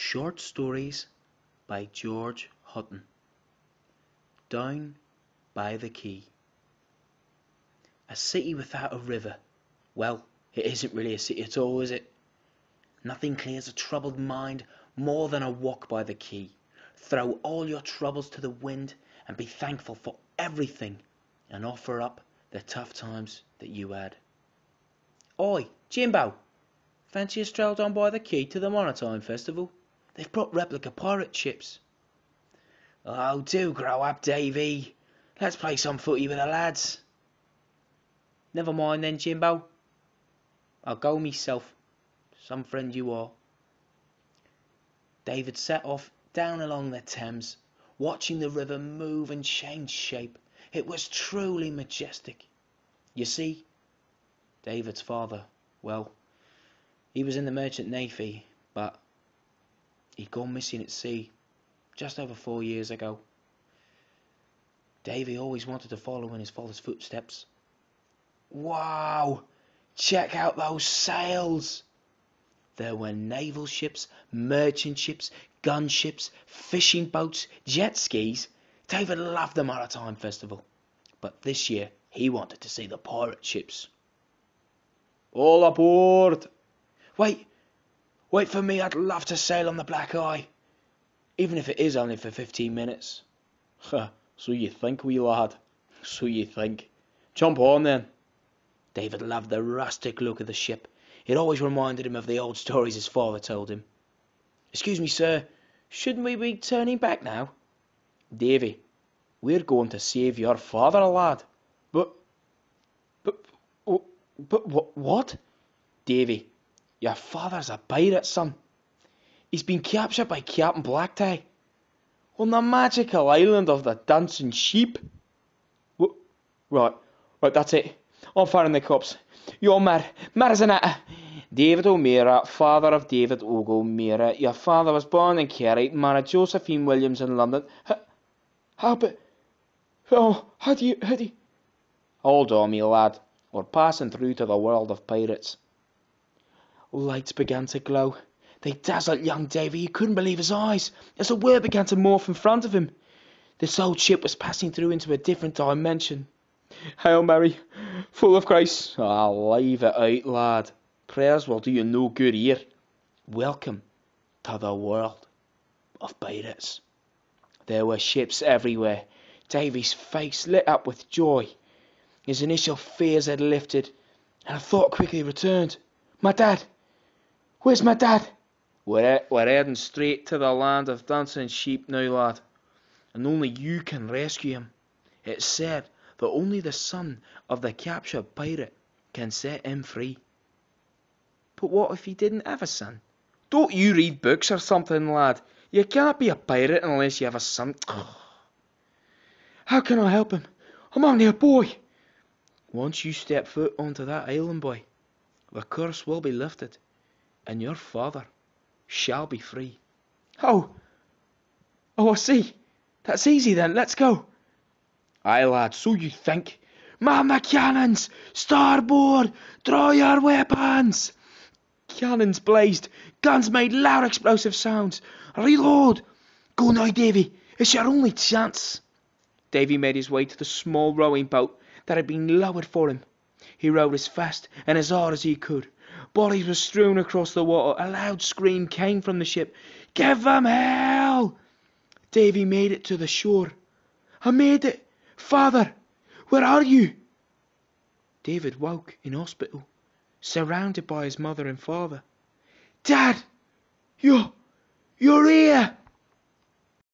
Short Stories by George Hutton Down by the Quay A city without a river. Well, it isn't really a city at all, is it? Nothing clears a troubled mind more than a walk by the quay. Throw all your troubles to the wind and be thankful for everything and offer up the tough times that you had. Oi, Jimbo! Fancy a stroll down by the quay to the Maritime Festival? They've brought replica pirate ships. Oh, do grow up, Davy. Let's play some footy with the lads. Never mind then, Jimbo. I'll go myself. Some friend you are. David set off down along the Thames, watching the river move and change shape. It was truly majestic. You see, David's father, well, he was in the merchant navy, but He'd gone missing at sea just over four years ago. Davy always wanted to follow in his father's footsteps. Wow! Check out those sails! There were naval ships, merchant ships, gunships, fishing boats, jet skis. David loved the Maritime Festival. But this year he wanted to see the pirate ships. All aboard! Wait, Wait for me, I'd love to sail on the Black Eye. Even if it is only for fifteen minutes. Ha, so you think, wee lad. So you think. Jump on then. David loved the rustic look of the ship. It always reminded him of the old stories his father told him. Excuse me, sir. Shouldn't we be turning back now? Davy, we're going to save your father, lad. But, but, but, what? what? Davy, your father's a pirate, son. He's been captured by Captain Blacktie on the magical island of the dancing sheep. What? Right, right, that's it. I'm firing the cops. You're Mar, Marzanetta. David O'Meara, father of David Ogo O'Meara. Your father was born in Kerry, married Josephine Williams in London. How, how, but, oh, how do you, how do you... Hold on, me lad. We're passing through to the world of pirates. Lights began to glow. They dazzled young Davy. He couldn't believe his eyes as the world began to morph in front of him. This old ship was passing through into a different dimension. Hail Mary, full of grace. Ah, leave it out, lad. Prayers will do you no good here. Welcome to the world of pirates. There were ships everywhere. Davy's face lit up with joy. His initial fears had lifted, and a thought quickly returned. My dad! Where's my dad? We're, we're heading straight to the land of dancing sheep now, lad. And only you can rescue him. It's said that only the son of the captured pirate can set him free. But what if he didn't have a son? Don't you read books or something, lad? You can't be a pirate unless you have a son. How can I help him? I'm only a boy. Once you step foot onto that island, boy, the curse will be lifted and your father shall be free. Oh, oh, I see. That's easy then. Let's go. Aye, lad, so you think. Man the cannons! Starboard! Draw your weapons! Cannons blazed. Guns made loud explosive sounds. Reload! Go now, Davy. It's your only chance. Davy made his way to the small rowing boat that had been lowered for him. He rowed as fast and as hard as he could. Bodies were strewn across the water. A loud scream came from the ship. Give them hell! Davy made it to the shore. I made it! Father! Where are you? David woke in hospital, surrounded by his mother and father. Dad! You're... you're here!